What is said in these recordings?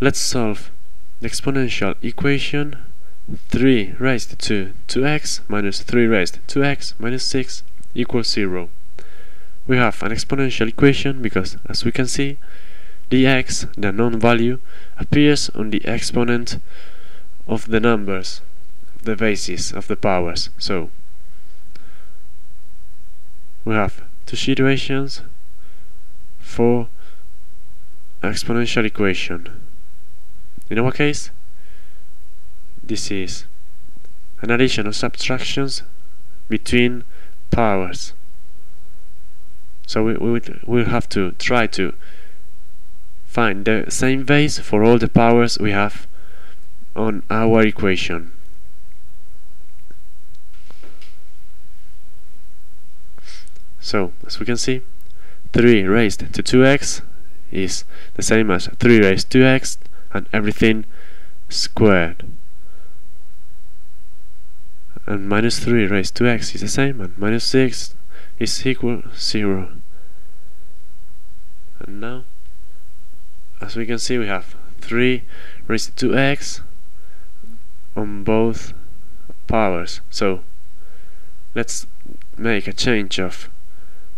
let's solve the exponential equation 3 raised to 2x minus 3 raised to x minus 6 equals 0. We have an exponential equation because, as we can see, the x, the known value, appears on the exponent of the numbers, the bases of the powers. So, we have two situations for exponential equation. In our case, this is an addition of subtractions between powers. So we, we will have to try to find the same base for all the powers we have on our equation. So, as we can see, 3 raised to 2x is the same as 3 raised to x and everything squared. And minus 3 raised to x is the same and minus 6 is equal 0. And now, as we can see, we have 3 raised to x on both powers. So, let's make a change of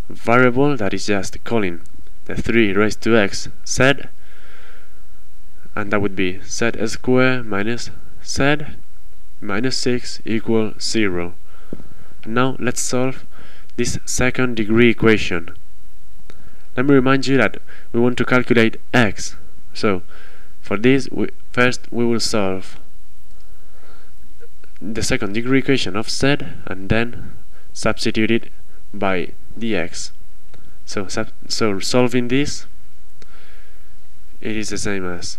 variable that is just calling the 3 raised to x z and that would be z squared minus z minus 6 equal 0 now let's solve this second degree equation. Let me remind you that we want to calculate x. So for this we, first we will solve the second degree equation of z and then substitute it by dx. So so solving this it is the same as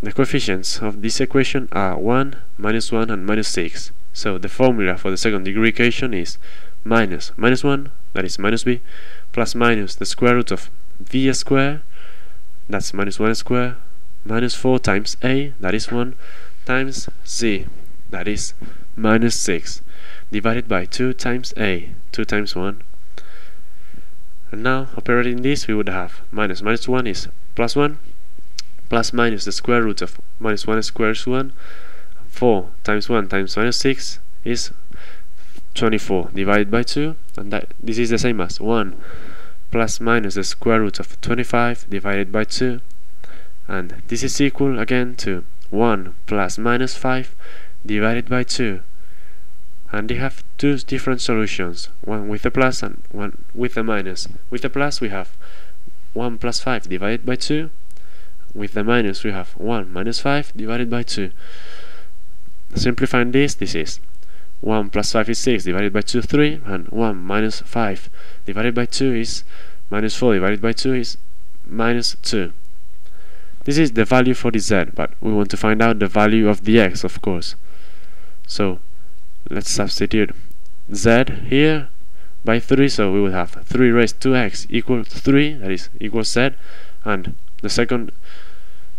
the coefficients of this equation are 1, minus 1 and minus 6 so the formula for the second degree equation is minus minus 1 that is minus b plus minus the square root of b squared that's minus 1 squared minus 4 times a that is 1 times z that is minus 6 divided by 2 times a 2 times 1 and now operating this we would have minus minus 1 is plus 1 plus minus the square root of minus 1 squared is 1 4 times 1 times minus 6 is 24 divided by 2 and that this is the same as 1 plus minus the square root of 25 divided by 2 and this is equal again to 1 plus minus 5 divided by 2 and they have two different solutions. One with a plus and one with a minus. With the plus we have 1 plus 5 divided by 2 with the minus we have 1 minus 5 divided by 2 simplifying this this is 1 plus 5 is 6 divided by 2 3 and 1 minus 5 divided by 2 is minus 4 divided by 2 is minus 2 this is the value for the z but we want to find out the value of the x of course. So let's substitute z here by 3 so we will have 3 raised to x equal to 3 that is equal z and the second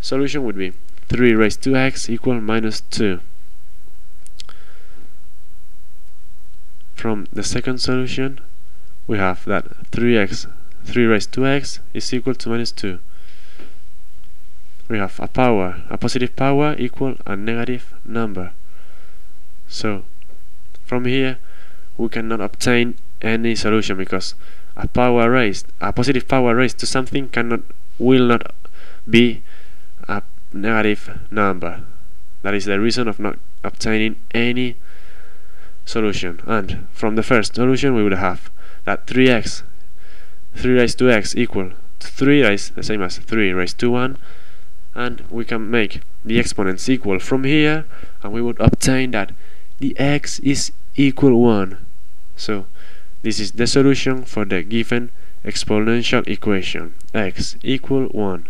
solution would be 3 raised to x equal minus 2 from the second solution we have that 3x 3 raised to x is equal to minus 2 we have a power a positive power equal a negative number. So from here we cannot obtain any solution because a power raised a positive power raised to something cannot will not be negative number. That is the reason of not obtaining any solution. And from the first solution we would have that 3x 3 raised to x equal to 3 raised the same as 3 raised to 1 and we can make the exponents equal from here and we would obtain that the x is equal 1 so this is the solution for the given exponential equation x equal 1